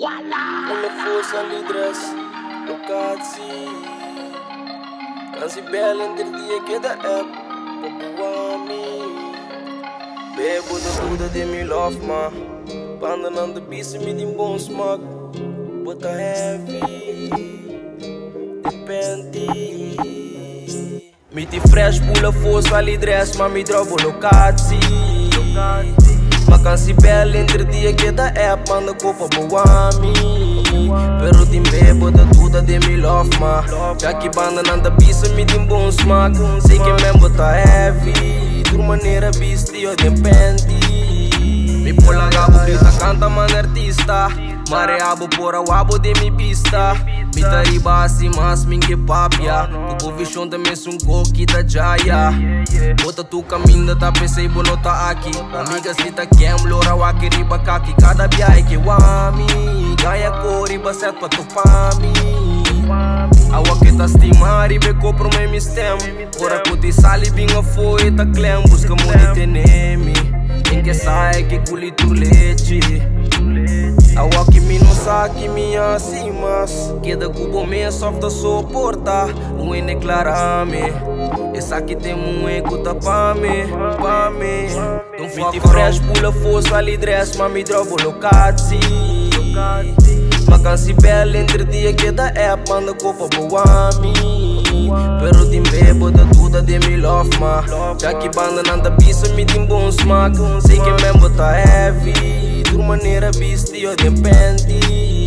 Come força lidras, locatie Kan si bel entre dia que da app Popuami Bebo da tudo de me love ma. Panda não de bice me de bom smack Bota heavy Depende. Me te fresh pula força lidres Ma me drobo locatie Makan si bel entre dia que da app Manda copa boa mi Pero din bebo da tudo de me love ma Já que banda nanda bisa me din bom smack. Sei que mesmo tá heavy Dur maneira bisti eu depende Me pula gabo grita canta man artista. Mare abo por a abo de mi pista Mi tariba assim mas mingue papia. Kubo vision de me sun koki da jaya. Bota tu caminho tá pensei bono tá aqui Amiga se tá quem lora waki riba kaki. Cada viagem que wami Ganha cor riba set pra tu pami. Awa que tá estimar e be compra um meme stem. Ora kuti sali binga foi tá clem Busca muito teneme me não sabe me assim mas Queda cubo me soft suporta Um ene clarame Essa aqui tem um eco tá pa me Pa me. Don't fuck fresh pula força ali dress Mami drobo locati Makan si. Bel entre dia que da app Manda copa boa mi Pero din bebo da tudo de me love ma. Já que banda nanda bisa me din bom smack. Sei que mesmo tá heavy manera viste yo de panty